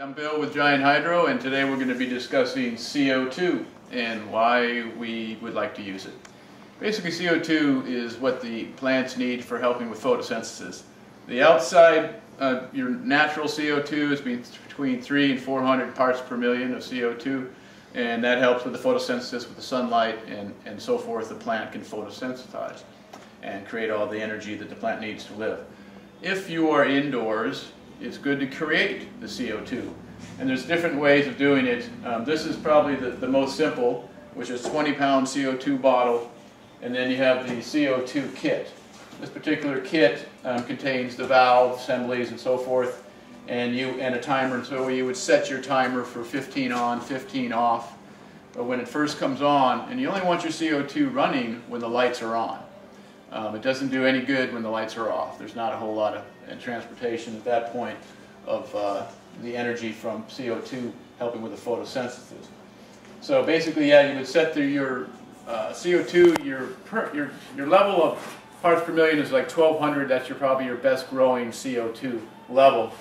I'm Bill with Giant Hydro and today we're going to be discussing CO2 and why we would like to use it. Basically CO2 is what the plants need for helping with photosynthesis. The outside, uh, your natural CO2 is between 3 and 400 parts per million of CO2 and that helps with the photosynthesis with the sunlight and, and so forth. The plant can photosynthesize and create all the energy that the plant needs to live. If you are indoors it's good to create the CO2. And there's different ways of doing it. Um, this is probably the, the most simple, which is 20 pound CO2 bottle, and then you have the CO2 kit. This particular kit um, contains the valve assemblies and so forth, and you and a timer. So you would set your timer for 15 on, 15 off. But when it first comes on, and you only want your CO2 running when the lights are on. Um, it doesn't do any good when the lights are off. There's not a whole lot of transportation at that point of uh, the energy from CO2 helping with the photosynthesis. So basically, yeah, you would set your uh, CO2, your, per, your, your level of parts per million is like 1200, that's your, probably your best growing CO2 level.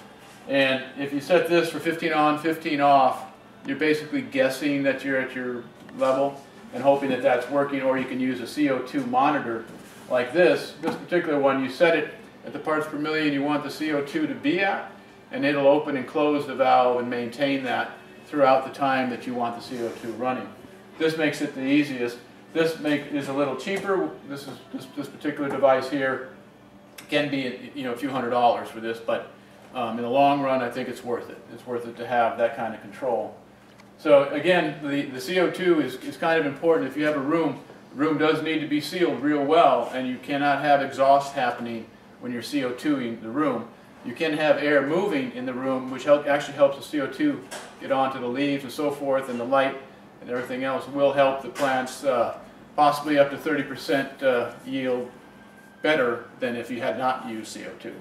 And if you set this for 15 on, 15 off, you're basically guessing that you're at your level and hoping that that's working, or you can use a CO2 monitor like this. This particular one, you set it at the parts per million you want the CO2 to be at, and it'll open and close the valve and maintain that throughout the time that you want the CO2 running. This makes it the easiest. This make, is a little cheaper. This is this, this particular device here can be you know a few hundred dollars for this, but um, in the long run, I think it's worth it. It's worth it to have that kind of control. So again, the, the CO2 is, is kind of important. If you have a room, room does need to be sealed real well, and you cannot have exhaust happening when you're CO2ing the room. You can have air moving in the room, which help, actually helps the CO2 get onto the leaves and so forth, and the light and everything else will help the plants uh, possibly up to 30% uh, yield better than if you had not used CO2.